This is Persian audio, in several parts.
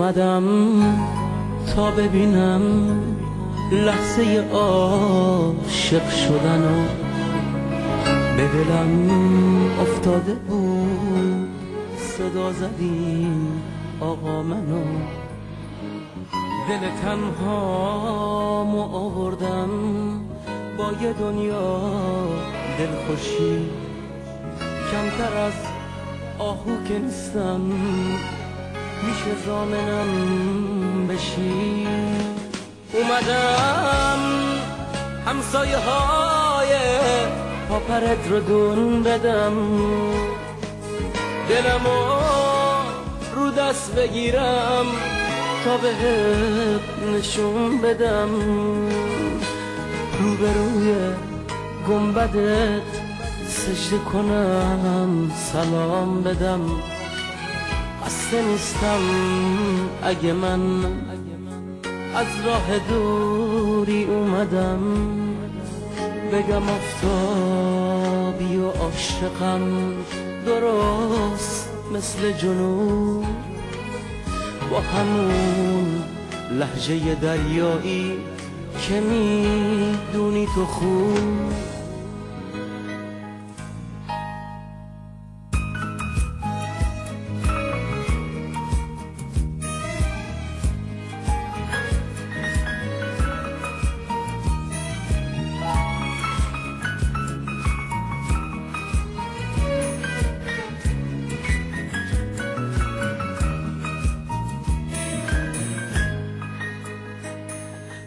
اومدم تا ببینم لحظه عاشق شدن و به دلم افتاده بود. صدا زدیم آقا منو. دل تنهامو آوردم با یه دنیا دلخوشی. کمتر از آهو که نیستم. میشه زامنم بشی اومدم همسایه های پاپرت رو دون بدم. دلمو رو دست بگیرم تا بهت نشون بدم. روبروی گنبدت سجده کنم سلام بدم. خسته نیستم اگه من از راه دوری اومدم بگم آفتابی و عاشقم درست مثل جنوب با همون لحجه دریایی که می‌دونی تو خوب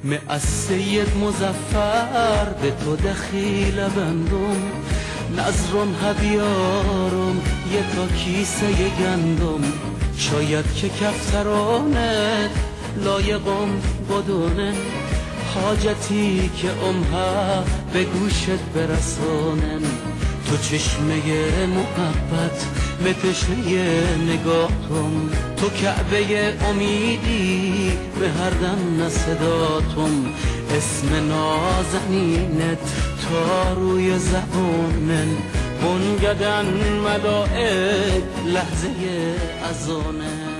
می از سید مزفر به تو دخیل بندم. نظرم هبیارم یه تا کیسه گندم. شاید که کفترانت لایقم بدونه. حاجتی که امها به گوشت برسانم. تو چشمه محبت به تشنه نگاهتم. تو کعبه امیدی به هر دم صداتم. اسم نازنینت تا روی زبانن بنگدن ملائک لحظه ازانه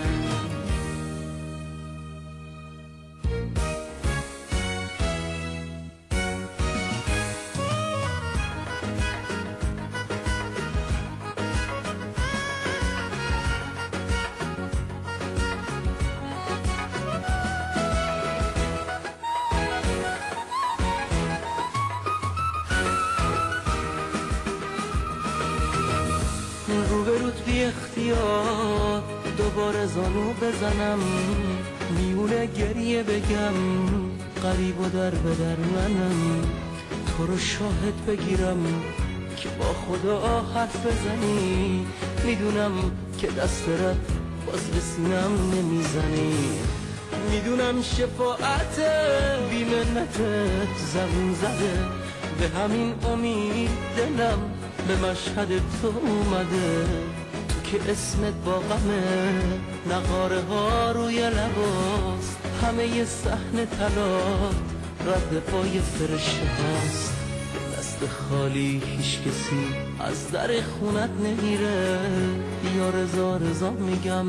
اختیار دوباره زانو بزنم. میونه گریه بگم قریب و در به در منم. تو رو شاهد بگیرم که با خدا حرف بزنی. می‌دونم که دست رد باز به سینم نمی‌زنی. می‌دونم شفاعت بیمنتت زبون زده. به همین امید دلم به مشهد تو اومده. که اسمت با غمه نقاره ها روی لباست همه ی صحن طلات رد پای فرشته هاست. دست خالی هیچ کسی از در خونت نمیره. یا رضا رضا میگم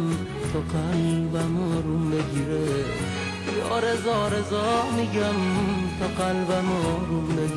تا قلبم آروم بگیره. یا رضا رضا میگم تا قلبم آروم بگیره.